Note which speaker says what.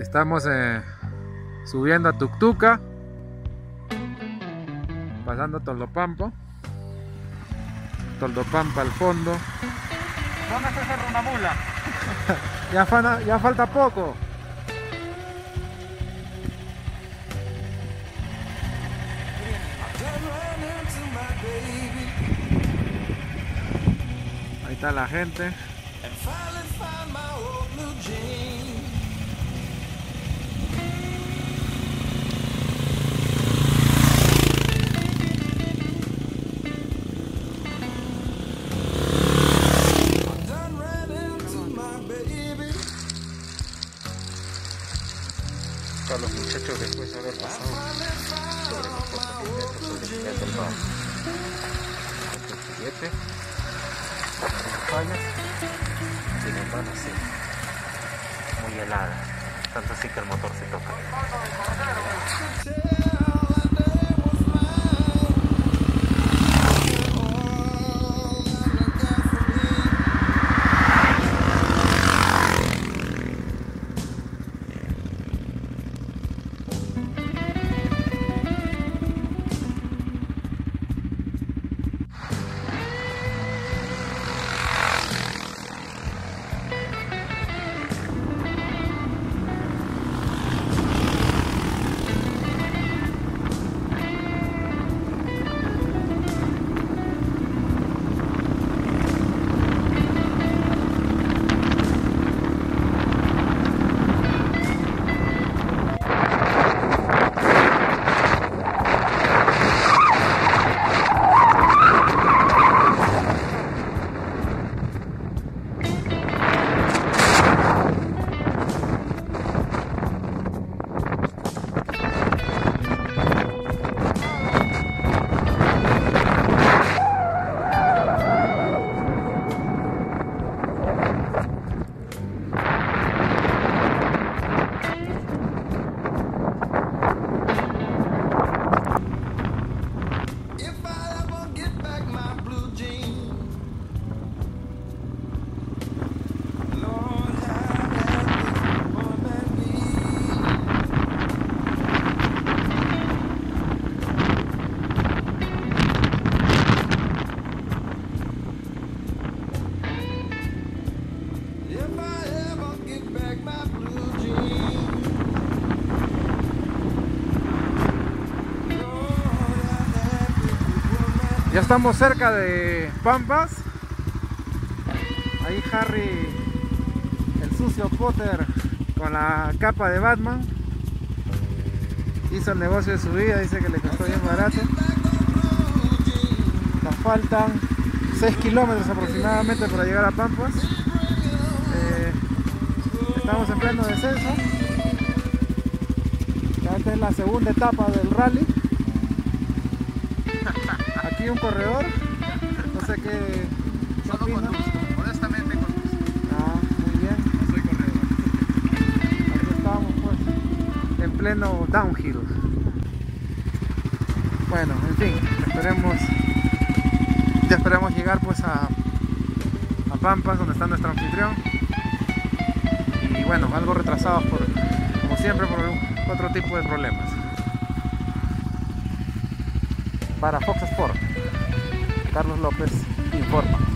Speaker 1: Estamos eh, subiendo a Tuctuca, pasando Toldopampo, Toldopampa al fondo.
Speaker 2: ¿Dónde está esa runamula?
Speaker 1: ya, fa- ya falta poco. Ahí está la gente.
Speaker 3: Para los muchachos después de haber pasado sobre los 4.000 metros sobre el nivel del mar. Otro juguete, unas fallas, sin embargo sí, muy helada, tanto así que el motor se toca.
Speaker 1: Ya estamos cerca de Pampas. Ahí Harry, el sucio Potter, con la capa de Batman. Hizo el negocio de su vida, dice que le costó bien barato. Nos faltan 6 kilómetros aproximadamente para llegar a Pampas. Estamos en pleno descenso. Ya esta es la segunda etapa del rally. Aquí un corredor. No sé qué. qué
Speaker 2: Solo
Speaker 1: opina.
Speaker 2: conduzco, honestamente conduzco.
Speaker 1: Ah, muy bien.
Speaker 2: No soy corredor.
Speaker 1: Aquí estamos pues en pleno downhill. Bueno, en fin, esperemos ya esperemos llegar pues a, a Pampas donde está nuestro anfitrión. Y bueno, algo retrasados por como siempre por otro tipo de problemas. Para Fox Sport, Carlos López informa.